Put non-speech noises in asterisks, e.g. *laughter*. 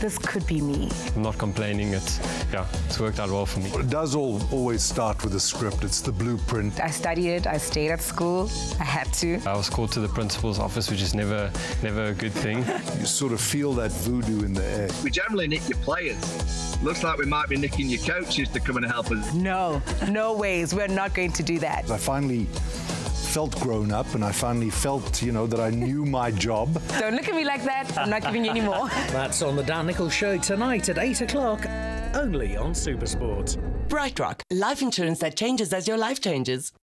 this could be me. I'm not complaining. It's yeah, it's worked out well for me. It does all always start with a script. It's the blueprint. I studied, I stayed at school, I had to. I was called to the principal's office, which is never never a good thing. *laughs* You sort of feel that voodoo in the air. We generally nick your players. Looks like we might be nicking your coaches to come and help us. No, no ways. We're not going to do that. I finally felt grown up and I finally felt, you know, that I knew my job. Don't look at me like that. I'm not giving you any more. *laughs* That's on the Dan Nicholl Show tonight at 8 o'clock, only on Supersport. BrightRock, life insurance that changes as your life changes.